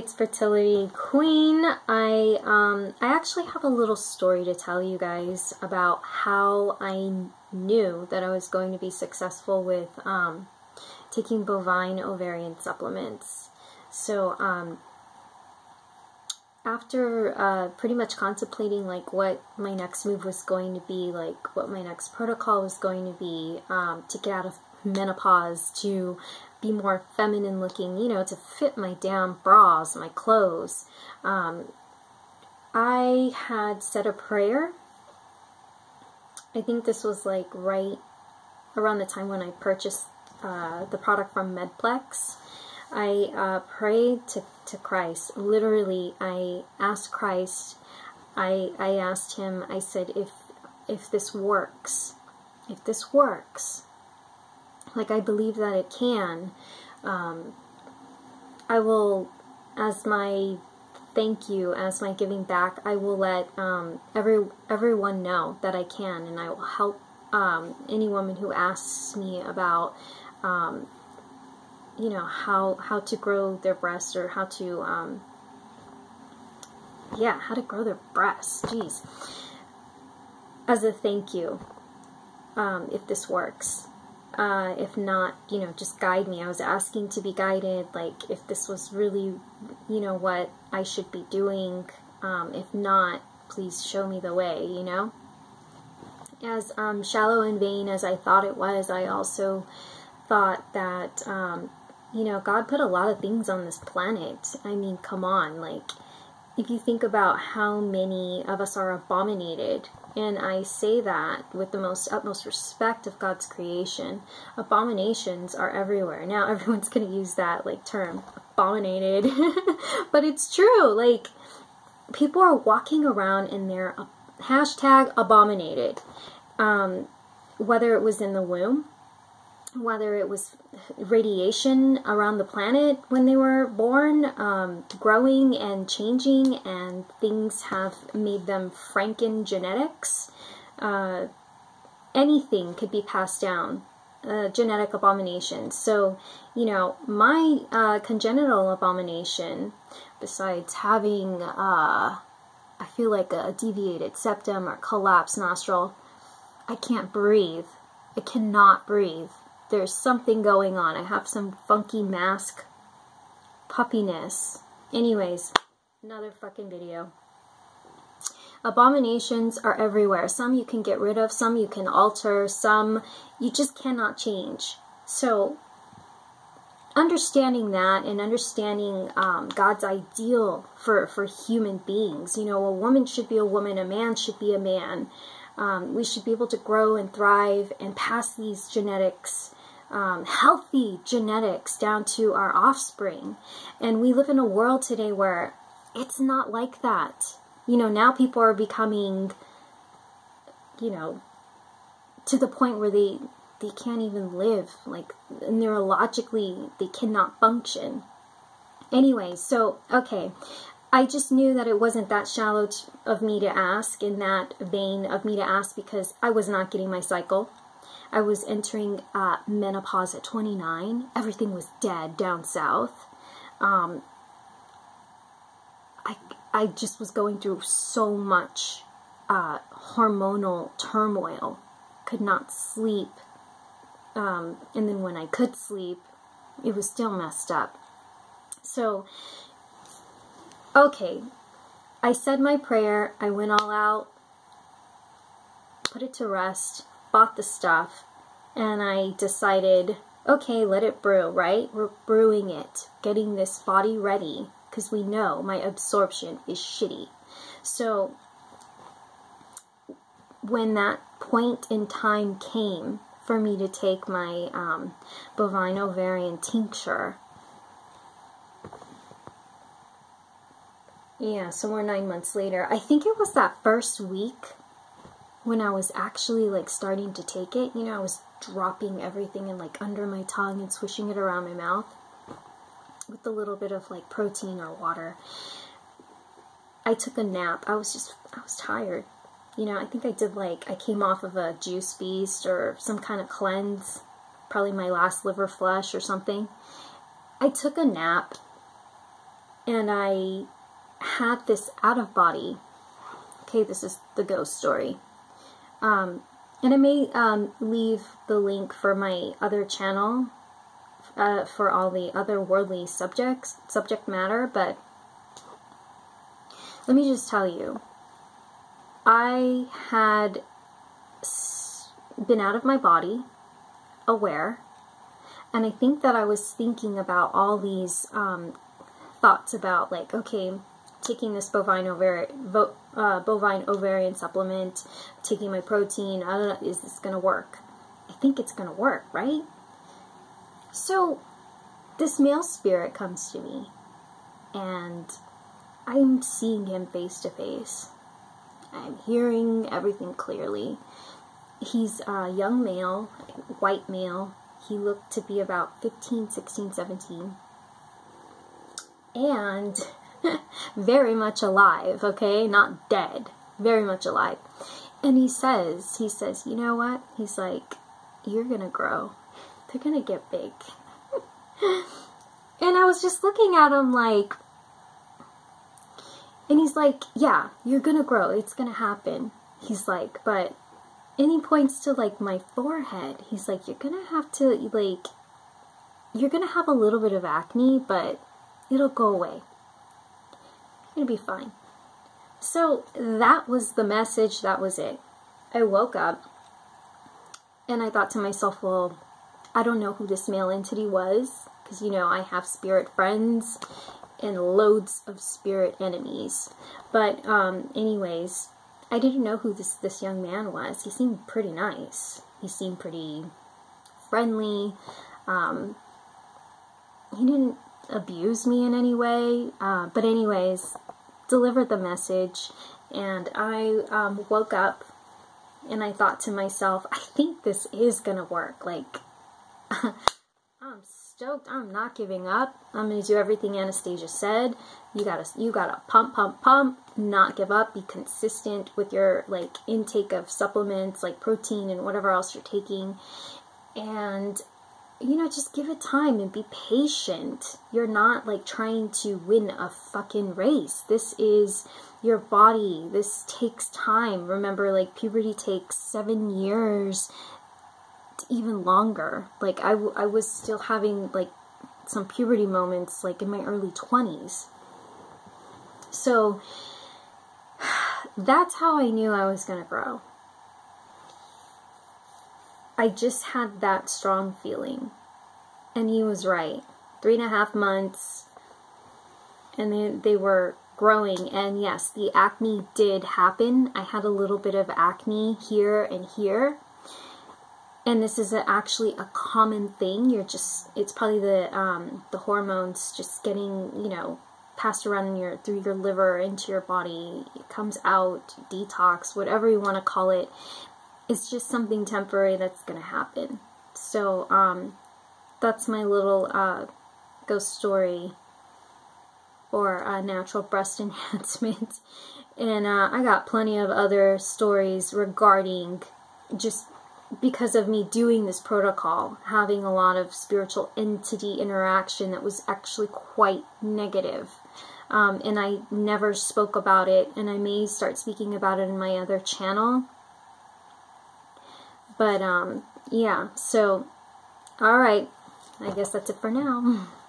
it's Fertility Queen. I um, I actually have a little story to tell you guys about how I knew that I was going to be successful with um, taking bovine ovarian supplements. So um, after uh, pretty much contemplating like what my next move was going to be, like what my next protocol was going to be um, to get out of menopause, to be more feminine looking, you know, to fit my damn bras, my clothes. Um, I had said a prayer. I think this was like right around the time when I purchased uh, the product from Medplex. I uh, prayed to, to Christ. Literally, I asked Christ, I, I asked him, I said, if, if this works, if this works, like I believe that it can, um, I will, as my thank you, as my giving back, I will let um, every everyone know that I can, and I will help um, any woman who asks me about, um, you know, how how to grow their breasts or how to, um, yeah, how to grow their breasts. Jeez. As a thank you, um, if this works. Uh, if not, you know, just guide me. I was asking to be guided, like if this was really, you know, what I should be doing. Um, if not, please show me the way, you know? As um, shallow and vain as I thought it was, I also thought that, um, you know, God put a lot of things on this planet. I mean, come on, like, if you think about how many of us are abominated and I say that with the most utmost respect of God's creation. Abominations are everywhere. Now everyone's going to use that like term, abominated. but it's true. Like people are walking around in their uh, hashtag abominated. Um, whether it was in the womb, whether it was radiation around the planet when they were born, um, growing and changing, and things have made them franken genetics. Uh, anything could be passed down, genetic abomination. So, you know, my uh, congenital abomination, besides having, uh, I feel like a deviated septum or collapsed nostril, I can't breathe. I cannot breathe there's something going on. I have some funky mask puppiness. Anyways, another fucking video. Abominations are everywhere. Some you can get rid of, some you can alter, some you just cannot change. So, understanding that and understanding um, God's ideal for, for human beings. You know, a woman should be a woman, a man should be a man. Um, we should be able to grow and thrive and pass these genetics um, healthy genetics down to our offspring. And we live in a world today where it's not like that. You know, now people are becoming, you know, to the point where they they can't even live. Like neurologically, they cannot function. Anyway, so okay, I just knew that it wasn't that shallow of me to ask, in that vein of me to ask, because I was not getting my cycle. I was entering uh, menopause at 29. Everything was dead down south. Um, I, I just was going through so much uh, hormonal turmoil. Could not sleep. Um, and then when I could sleep, it was still messed up. So, okay, I said my prayer. I went all out, put it to rest bought the stuff and I decided, okay, let it brew, right? We're brewing it, getting this body ready because we know my absorption is shitty. So when that point in time came for me to take my um, bovine ovarian tincture, yeah, somewhere nine months later, I think it was that first week when I was actually like starting to take it, you know, I was dropping everything and like under my tongue and swishing it around my mouth with a little bit of like protein or water. I took a nap. I was just, I was tired. You know, I think I did like, I came off of a juice feast or some kind of cleanse, probably my last liver flush or something. I took a nap and I had this out of body. Okay, this is the ghost story. Um, and I may um, leave the link for my other channel uh, for all the other worldly subjects, subject matter, but let me just tell you, I had been out of my body, aware, and I think that I was thinking about all these um, thoughts about like, okay, taking this bovine ovarian, uh, bovine ovarian supplement, taking my protein, I don't know, is this going to work? I think it's going to work, right? So this male spirit comes to me and I'm seeing him face to face. I'm hearing everything clearly. He's a young male, white male. He looked to be about 15, 16, 17. And very much alive, okay? Not dead. Very much alive. And he says, he says, you know what? He's like, you're gonna grow. They're gonna get big. and I was just looking at him like, and he's like, yeah, you're gonna grow. It's gonna happen. He's like, but, and he points to like my forehead. He's like, you're gonna have to, like, you're gonna have a little bit of acne, but it'll go away. You're gonna be fine. So that was the message. That was it. I woke up and I thought to myself, well, I don't know who this male entity was because, you know, I have spirit friends and loads of spirit enemies. But, um, anyways, I didn't know who this, this young man was. He seemed pretty nice. He seemed pretty friendly. Um, he didn't abuse me in any way. Uh, but anyways, delivered the message and I um, woke up and I thought to myself, I think this is gonna work. Like, I'm stoked. I'm not giving up. I'm gonna do everything Anastasia said. You gotta, you gotta pump, pump, pump. Not give up. Be consistent with your like intake of supplements, like protein and whatever else you're taking, and you know, just give it time and be patient. You're not like trying to win a fucking race. This is your body. This takes time. Remember, like, puberty takes seven years, even longer. Like, I, I was still having, like, some puberty moments, like, in my early 20s. So, that's how I knew I was going to grow. I just had that strong feeling. And he was right. Three and a half months, and they, they were growing. And yes, the acne did happen. I had a little bit of acne here and here. And this is actually a common thing. You're just, it's probably the, um, the hormones just getting, you know, passed around in your, through your liver into your body. It comes out, detox, whatever you want to call it it's just something temporary that's going to happen. So, um, that's my little uh, ghost story or uh, natural breast enhancement. And uh, I got plenty of other stories regarding just because of me doing this protocol, having a lot of spiritual entity interaction that was actually quite negative. Um, and I never spoke about it, and I may start speaking about it in my other channel. But, um, yeah, so, alright, I guess that's it for now.